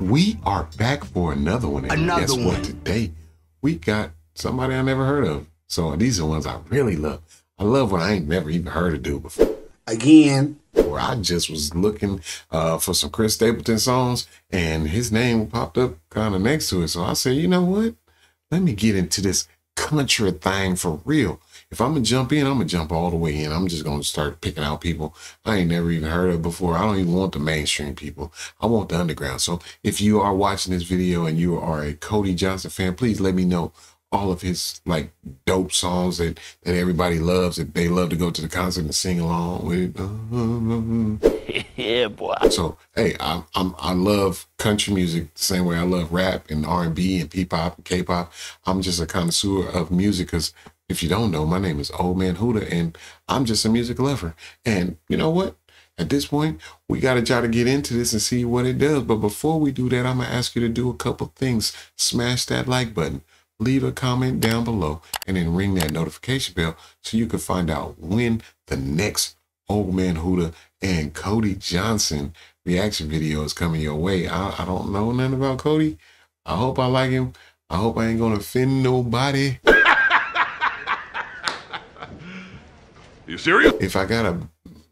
We are back for another one. And Another guess one. what? Today we got somebody I never heard of. So these are ones I really love. I love what I ain't never even heard of do before. Again, Where I just was looking uh, for some Chris Stapleton songs, and his name popped up kind of next to it. So I said, you know what? Let me get into this country thing for real. If I'm gonna jump in, I'm gonna jump all the way in. I'm just gonna start picking out people I ain't never even heard of before. I don't even want the mainstream people. I want the underground. So if you are watching this video and you are a Cody Johnson fan, please let me know all of his like dope songs that that everybody loves that they love to go to the concert and sing along with. Yeah, boy. So hey, I'm, I'm I love country music the same way I love rap and R and B and P pop and K pop. I'm just a connoisseur of music because if you don't know, my name is Old Man Huda and I'm just a music lover. And you know what? At this point, we got to try to get into this and see what it does. But before we do that, I'm gonna ask you to do a couple things. Smash that like button, leave a comment down below, and then ring that notification bell so you can find out when the next Old Man Huda and Cody Johnson reaction video is coming your way. I, I don't know nothing about Cody. I hope I like him. I hope I ain't gonna offend nobody. You serious? If I got a,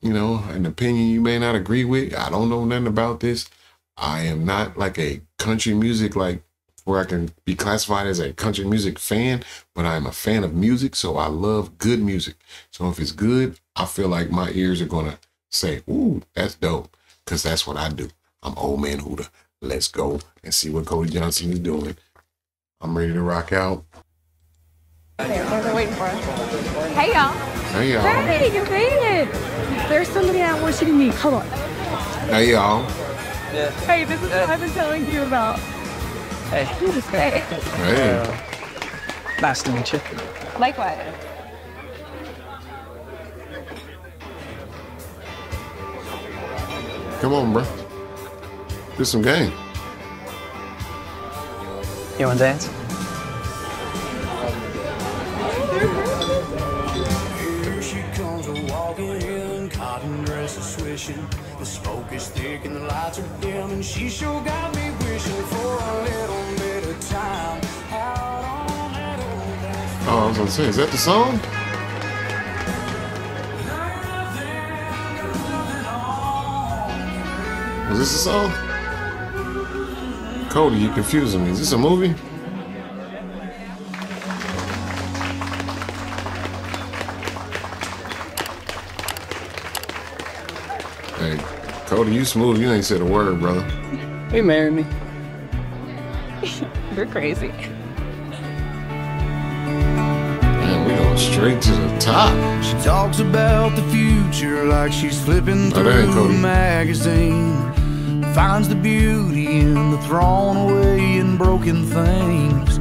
you know, an opinion you may not agree with, I don't know nothing about this. I am not like a country music like where I can be classified as a country music fan, but I'm a fan of music, so I love good music. So if it's good, I feel like my ears are gonna say, "Ooh, that's dope," because that's what I do. I'm old man Huda. Let's go and see what Cody Johnson is doing. I'm ready to rock out. They're waiting for us. Hey, y'all. Hey y'all. Hey, you made it. There's somebody I want you to meet. Hold on. Hey y'all. Yeah. Hey, this is what I've been telling you about. Hey. Hey. Hey. Nice to meet you. Likewise. Come on, bro. Do some game. You want to dance? Here she comes walking in, cotton dress is swishing. The smoke is thick and the lights are dim, and she sure got me wishing for a little bit of time out on that old dance Oh, I was gonna say, is that the song? Was this the song? Cody, you're confusing me. Is this a movie? Hey, Cody, you smooth. You ain't said a word, brother. Will you marry me? You're crazy. Man, we going straight to the top. She talks about the future like she's flipping Oh, through a magazine. Finds the beauty in the thrown away and broken things.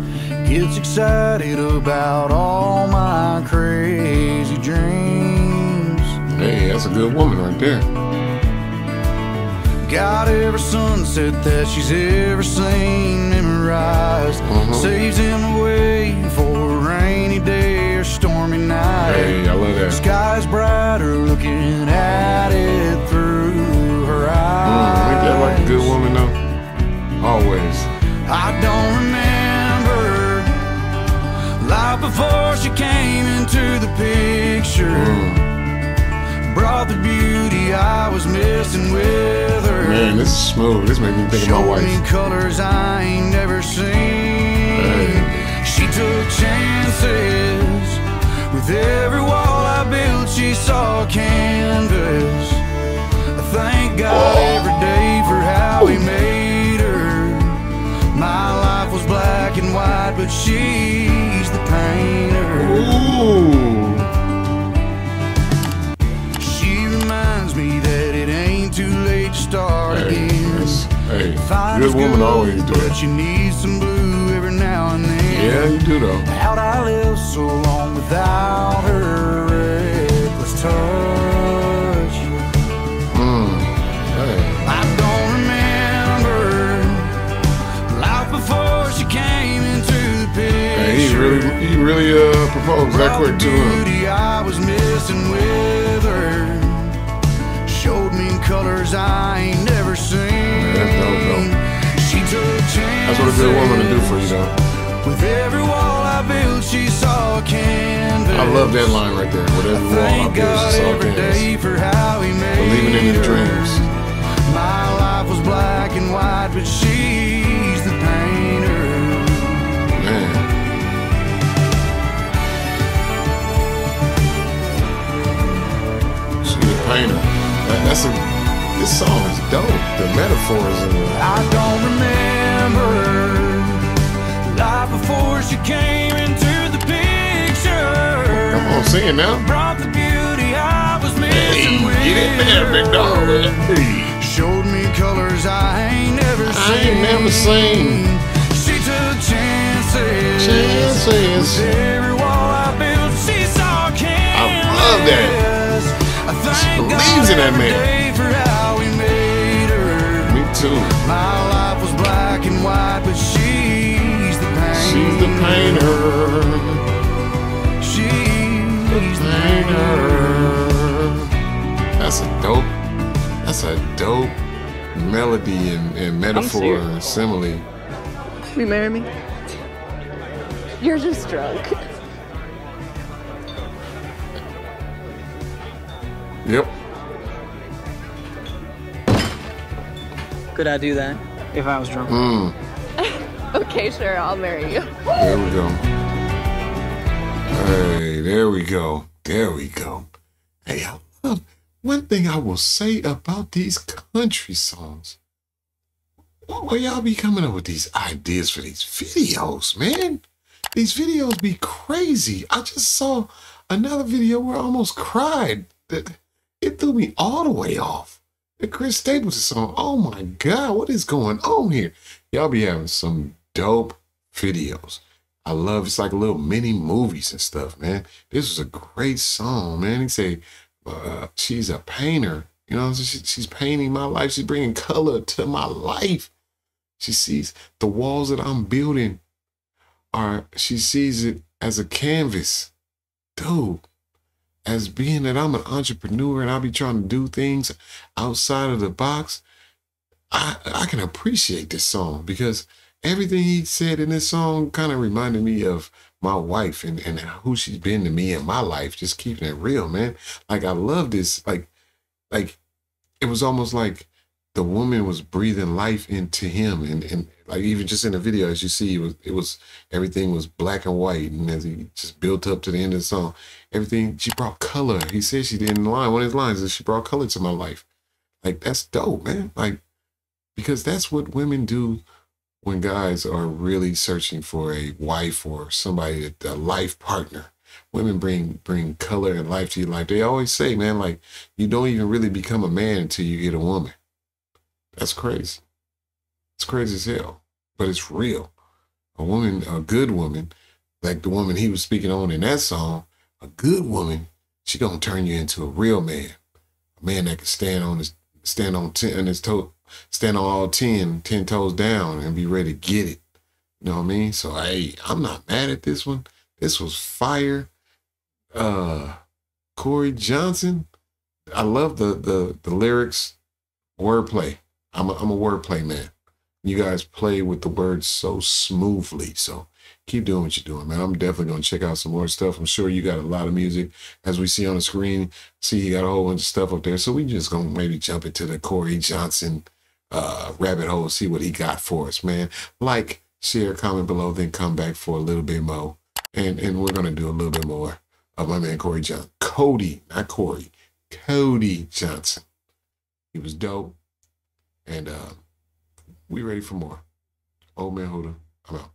Gets excited about all my crazy dreams. Hey, that's a good woman right there. Got every sunset that she's ever seen memorized. Mhm. Saves him away for a rainy day or stormy night. Hey, I love that. Sky's brighter looking at it through her eyes. Mm, ain't that like a good woman though? Always. I don't remember life before she came into the picture. Mm. Brought the beauty I was missing with her. Man, this is smooth. This makes me think of my me wife. colors I ain't never seen. She took chances with every wall I built. She saw a always do but you need some blue every now and then. Yeah, you do though. How'd I live so long without her reckless touch? Mm. Hey. I don't remember life before she came into the picture. He really, he really uh proposed that quick to him. I was missing with her. Showed me colors I ain't That's what a good woman will do for you, though. With every wall I built, she saw a canvas. I love that line right there. With every wall I God she saw every canvas. day for how he made Believing in her. dreams. My life was black and white, but she's the painter. Man. Painter. That's a. This song is dope. The metaphors the. I don't remember she came into the picture. Come on, sing it now. Brought the beauty I was Hey, missing with get in there, big dog. Hey. Showed me colors I ain't never I seen. ain't never seen. She took chances. Chances. Every wall I built, she saw canvas. love that. I thank believes in that man. for how he made her. Me too. Painter. She's the painter. She's the Painter. That's a dope. That's a dope melody and, and metaphor and simile. Will you marry me? You're just drunk. Yep. Could I do that if I was drunk? Mm. Okay, sure, I'll marry you. There we go. Hey, there we go. There we go. Hey, I love one thing I will say about these country songs. Where y'all be coming up with these ideas for these videos, man? These videos be crazy. I just saw another video where I almost cried. That it threw me all the way off. The Chris Stapleton song. Oh my God, what is going on here? Y'all be having some dope videos. I love it's like little mini movies and stuff, man. This was a great song, man. He say, uh, she's a painter. You know, she, she's painting my life. She's bringing color to my life. She sees the walls that I'm building are, she sees it as a canvas. Dude, as being that I'm an entrepreneur and I'll be trying to do things outside of the box, I, I can appreciate this song because everything he said in this song kind of reminded me of my wife and, and who she's been to me in my life, just keeping it real, man. Like I love this. Like, like it was almost like the woman was breathing life into him and, and like even just in the video as you see it was it was everything was black and white and as he just built up to the end of the song everything she brought color he said she did in line one of his lines is she brought color to my life like that's dope man like because that's what women do when guys are really searching for a wife or somebody a life partner women bring bring color and life to your life. They always say man like you don't even really become a man until you get a woman. That's crazy. It's crazy as hell but it's real. A woman a good woman like the woman he was speaking on in that song a good woman she gonna turn you into a real man. A man that can stand on his stand on ten on his toe stand on all 10 10 toes down and be ready to get it. You know what i mean? So hey i'm not mad at this one. This was fire. Uh corey johnson i love the the the lyrics. Wordplay. I'm a, I'm a wordplay man. You guys play with the words so smoothly. So keep doing what you're doing man. I'm definitely to check out some more stuff. I'm sure you got a lot of music as we see on the screen. See you got a whole bunch of stuff up there. So we just gonna maybe jump into the corey johnson uh rabbit hole see what he got for us man. Like share comment below then come back for a little bit more. And and we're gonna do a little bit more of my man corey johnson. Cody not corey cody johnson. He was dope. And uh we ready for more. Old man Huda, i'm out